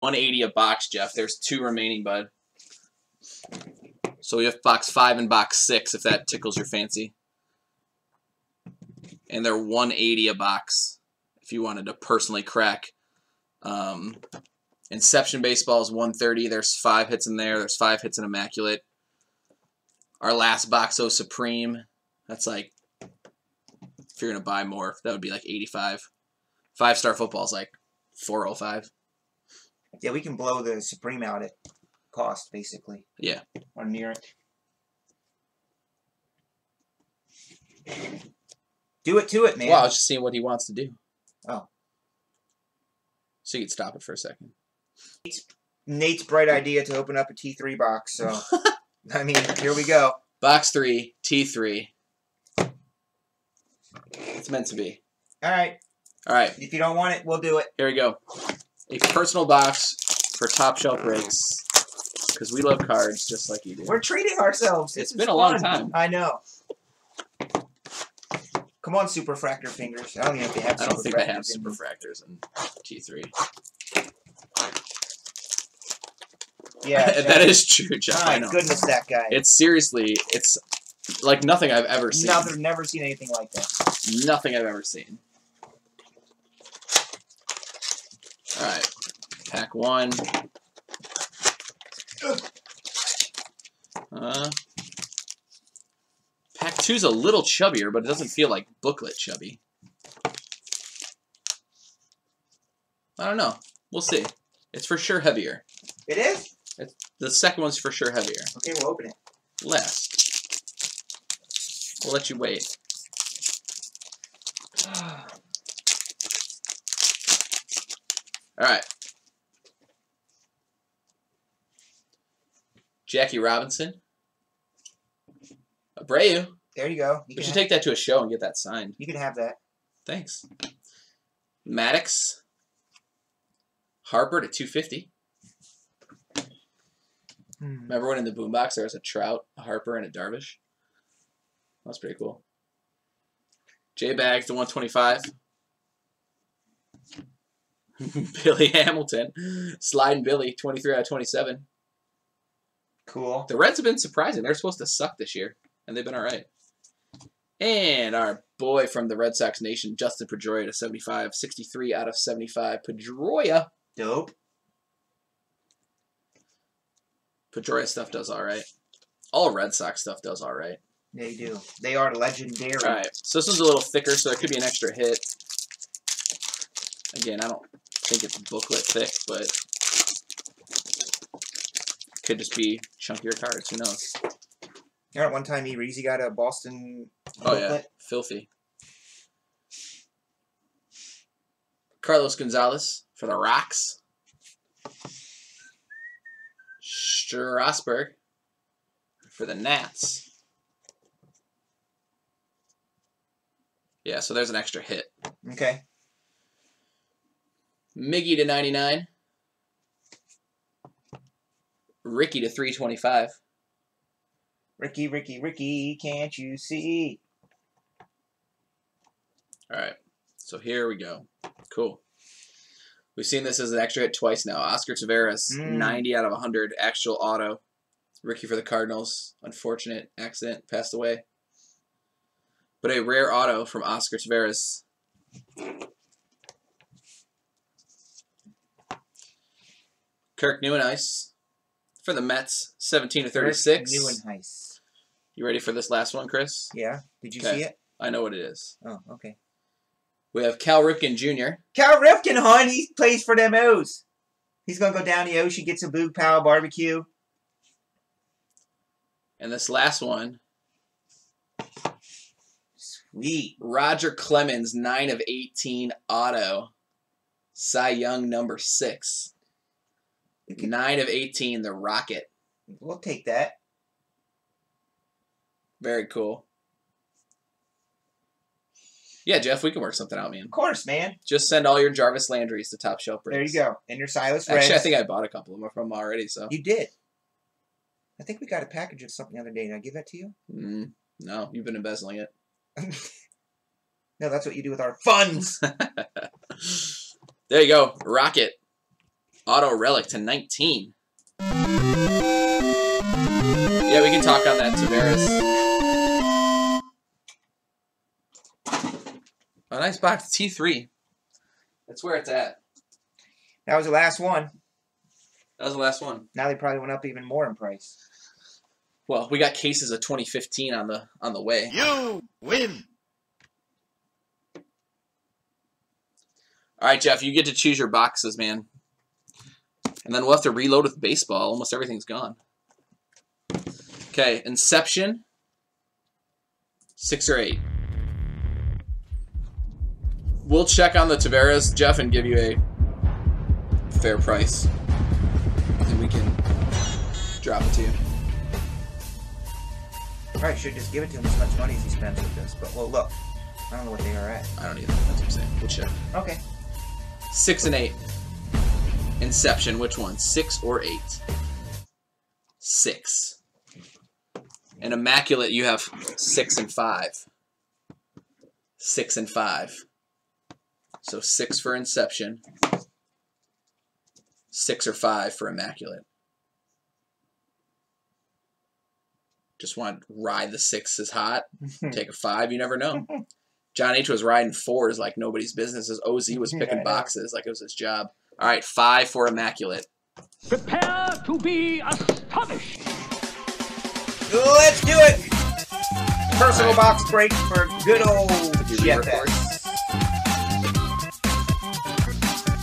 180 a box, Jeff. There's two remaining, bud. So we have box five and box six, if that tickles your fancy. And they're 180 a box, if you wanted to personally crack. Um, Inception Baseball is 130. There's five hits in there. There's five hits in Immaculate. Our last Boxo Supreme, that's like, if you're going to buy more, that would be like 85. Five star football is like 405. Yeah, we can blow the Supreme out at cost, basically. Yeah. Or near it. Do it to it, man. Well, I was just seeing what he wants to do. Oh. So you could stop it for a second. Nate's bright idea to open up a T3 box, so I mean, here we go. Box three, T3. It's meant to be. All right. All right, If you don't want it, we'll do it. here we go. A personal box for top shelf breaks. Because we love cards just like you do. We're treating ourselves. It's This is been a long time. I know. Come on, Superfractor fingers. I don't even know they have I don't think they have Superfractors in super fractors in T3. Yeah. that is true. I My goodness, that guy. It's seriously, it's like nothing I've ever seen. Never, never seen anything like that. Nothing I've ever seen. Alright. Pack one. Uh, pack two's a little chubbier, but it doesn't feel like booklet chubby. I don't know. We'll see. It's for sure heavier. It is? The second one's for sure heavier. Okay, we'll open it. Less. We'll let you wait. Alright. Jackie Robinson. Abreu. There you go. You We should take that to a show and get that signed. you can have that. Thanks. Maddox. Harper to 250. Hmm. Remember when in the boombox there was a Trout, a Harper, and a Darvish? That's pretty cool. J Bags to 125. Billy Hamilton. Sliding Billy, 23 out of 27. Cool. The Reds have been surprising. They're supposed to suck this year, and they've been all right. And our boy from the Red Sox Nation, Dustin Pedroia to 75. 63 out of 75. Pedroia. Dope. Pedroia stuff does all right. All Red Sox stuff does all right. They do. They are legendary. All right, so this one's a little thicker, so it could be an extra hit. Again, I don't think it's booklet thick, but could just be chunkier cards. Who knows? You know, at one time, E. Reezy got a Boston Oh yeah, filthy. Carlos Gonzalez for the Rocks. Strasburg for the Nats. Yeah, so there's an extra hit. Okay. Miggy to 99. Ricky to 325. Ricky, Ricky, Ricky, can't you see? All right, so here we go. Cool. We've seen this as an extra hit twice now. Oscar Taveras, Mm. 90 out of 100, actual auto. Ricky for the Cardinals, unfortunate accident, passed away. But a rare auto from Oscar Taveras. Kirk Nieuwenhuis for the Mets, 17 to 36. Nieuwenhuis. You ready for this last one, Chris? Yeah. Did you Okay. see it? I know what it is. Oh, okay. We have Cal Ripken Jr. Cal Ripken, hon, he plays for them O's. He's gonna go down the ocean, get some Boog Powell barbecue. And this last one, Sweet. Roger Clemens, 9 of 18 auto. Cy Young, number 6. 9 of 18, the Rocket. We'll take that. Very cool. Yeah, Jeff, we can work something out, man. Of course, man. Just send all your Jarvis Landrys to Top Shelf There you go. And your Silas Reds. Actually, I think I bought a couple of them from them already, so. You did. I think we got a package of something the other day. Did I give that to you? Mm, no, you've been embezzling it. No, that's what you do with our funds. there you go, Rocket. Auto relic to 19. Yeah, we can talk on that, Taveras. A nice box. T3. That's where it's at. That was the last one. That was the last one. Now they probably went up even more in price. Well, we got cases of 2015 on the on the way. You win. All right, Jeff, you get to choose your boxes, man. And then we'll have to reload with baseball. Almost everything's gone. Okay, Inception. Six or eight. We'll check on the Taveras, Jeff, and give you a fair price. And we can drop it to you. Probably should just give it to him as much money as he spends with this. But well, look, I don't know what they are at. I don't either. That's what I'm saying. We'll check. Okay. Six and eight. Inception, which one? Six or eight? Six. And Immaculate, you have six and five. Six and five. So six for Inception. Six or five for Immaculate. Just want to ride the six is hot. Take a five, you never know. John H was riding fours like nobody's business. OZ was Yeah, picking know. boxes like it was his job. All right, five for Immaculate. Prepare to be astonished. Let's do it. Personal Alright. box break for good old you Jeff re-record?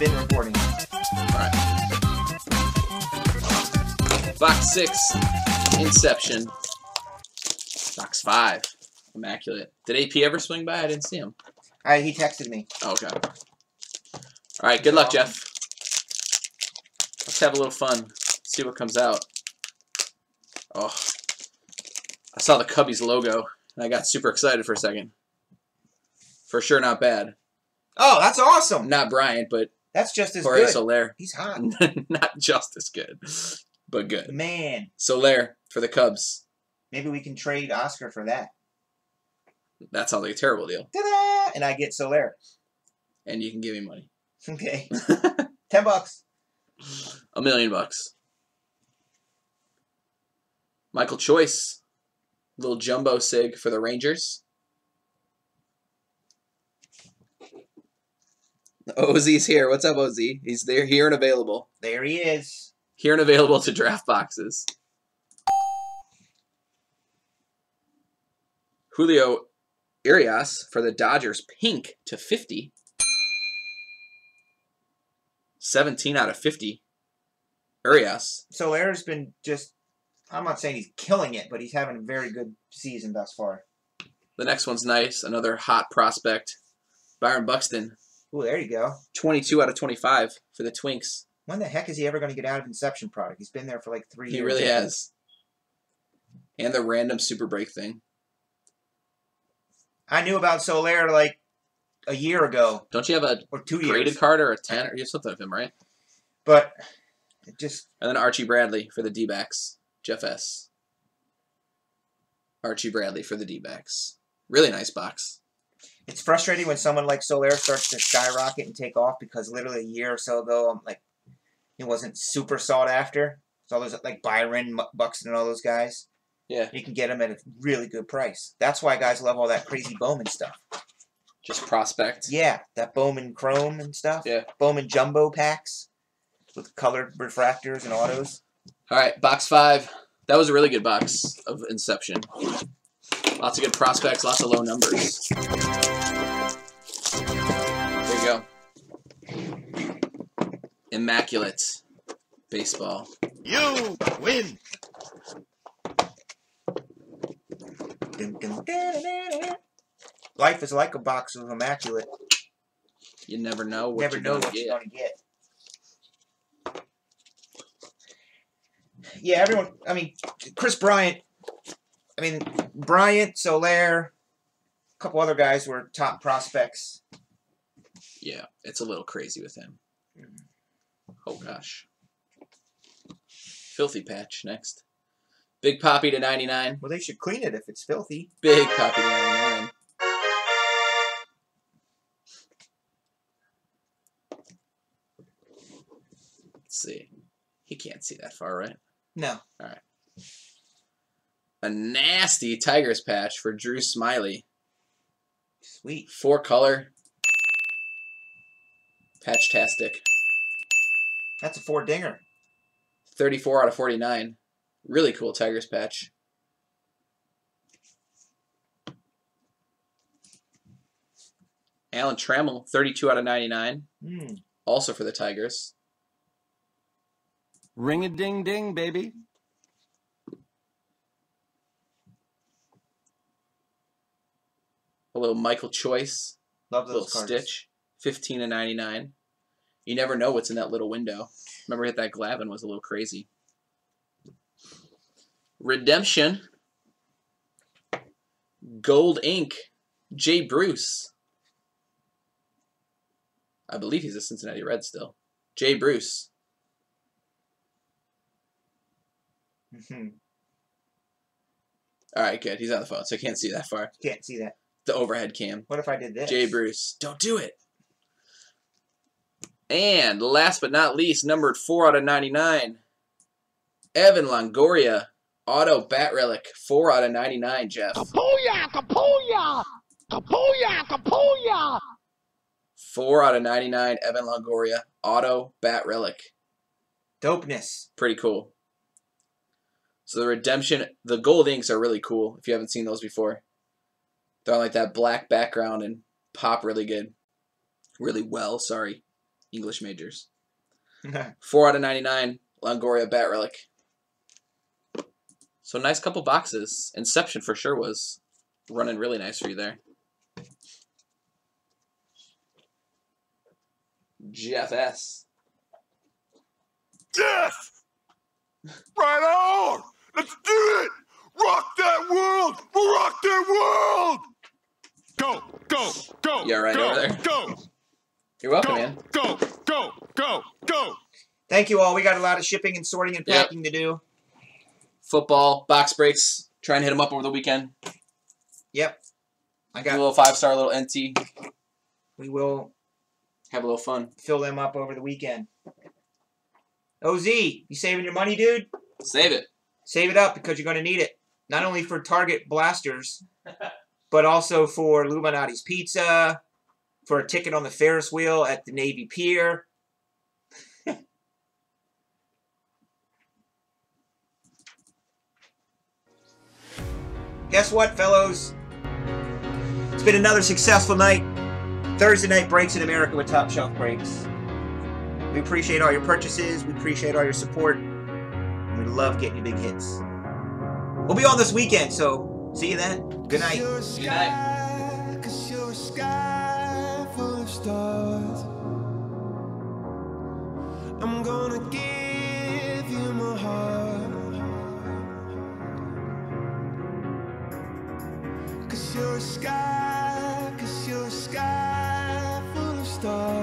Been recording. All right. Box six, Inception. Box five, Immaculate. Did AP ever swing by? I didn't see him. I, he texted me. Oh, okay. All right, good luck, Jeff. Let's have a little fun. See what comes out. Oh, I saw the Cubbies logo and I got super excited for a second. For sure, not bad. Oh, that's awesome. Not Bryant, but That's just as Jorge good. Soler. He's hot. not just as good, but good. Man, Soler for the Cubs. maybe we can trade Oscar for that. That sounds like a terrible deal. Ta-da! And I get Soler. And you can give me money. Okay. Ten bucks. A million bucks. Michael Choice. Little jumbo sig for the Rangers. OZ's here. What's up, OZ? He's there, here and available. There he is. Here and available to draft boxes. Julio Urias for the Dodgers, pink to 50. 17 out of 50. Urias. Soler's been just. I'm not saying he's killing it, but he's having a very good season thus far. The next one's nice. Another hot prospect. Byron Buxton, Ooh, there you go. 22 out of 25 for the Twinks. When the heck is he ever going to get out of Inception product? He's been there for like three He years. He really has. And the random super break thing. I knew about Soler like a year ago Don't you have a or two graded years, card or a 10 or you have something of him, right? but it just And then Archie Bradley for the D backs. Jeff S. Archie Bradley for the D backs. Really nice box. it's frustrating when someone like Soler starts to skyrocket and take off because literally a year or so ago, I'm like, he wasn't super sought after. So all those like Byron, Buxton, and all those guys, Yeah. you can get them at a really good price. That's why guys love all that crazy Bowman stuff. Just prospect. Yeah, that Bowman Chrome and stuff. Yeah. Bowman Jumbo packs with colored refractors and autos. All right, box five. That was a really good box of Inception. Lots of good prospects, lots of low numbers. There you go. Immaculate baseball. You win. Dun, dun, dun, dun, dun. Life is like a box of immaculate. You never know what Never you're know gonna what get. you're gonna get. Yeah, everyone. I mean, Kris Bryant. I mean, Bryant, Soler, a couple other guys were top prospects. Yeah, it's a little crazy with him. Mm-hmm. Oh gosh. Filthy patch next. Big Poppy to 99. Well, they should clean it if it's filthy. Big Poppy to 99. See. He can't see that far, right? No. All right. A nasty Tigers patch for Drew Smyly. Sweet. Four color. Patch-tastic. That's a four dinger. 34 out of 49. Really cool Tigers patch. Alan Trammell, 32 out of 99. Hmm. Also for the Tigers. Ring a ding ding, baby. A little Michael Choice. Love little those cards. Stitch. 15 to 99. You never know what's in that little window. Remember hit that Glavine was a little crazy. Redemption. Gold ink. Jay Bruce. I believe he's a Cincinnati Red still. Jay Bruce. Mhm. All right, good. He's on the phone, so I can't see that far. Can't see that. The overhead cam. What if I did this? Jay Bruce. Don't do it. And last but not least, numbered 4 out of 99. Evan Longoria. Auto Bat Relic. 4 out of 99, Jeff. Kapuya! Kapuya! Kapuya! Kapuya! 4 out of 99, Evan Longoria. Auto Bat Relic. Dopeness. Pretty cool. So the Redemption, the gold inks are really cool if you haven't seen those before. They're on like that black background and pop really good. Really well, sorry, English majors. 4 out of 99, Longoria Bat Relic. So nice couple boxes. Inception for sure was running really nice for you there. Jeff S. Death! Right on! Let's do it! Rock that world! Rock that world! Go, go, go! You all right go, over there? Go, You're welcome, go, man. go, go, go, go! Thank you all. We got a lot of shipping and sorting and Yep. packing to do. Football, box breaks. Try and hit them up over the weekend. Yep. I A got. a little five star, little NT. We will Have a little fun. fill them up over the weekend. OZ, you saving your money, dude? Save it. Save it up because you're going to need it. Not only for Target blasters, but also for Illuminati's Pizza, for a ticket on the Ferris wheel at the Navy Pier. Guess what, fellows? It's been another successful night. Thursday night breaks in America with Top Shelf Breaks. We appreciate all your purchases. We appreciate all your support. We love getting you big hits. We'll be on this weekend, so see you then. Good night. Good night. Cause you're a sky full of stars. I'm gonna give you my heart. Cause you're a sky, cause you're a sky full of stars.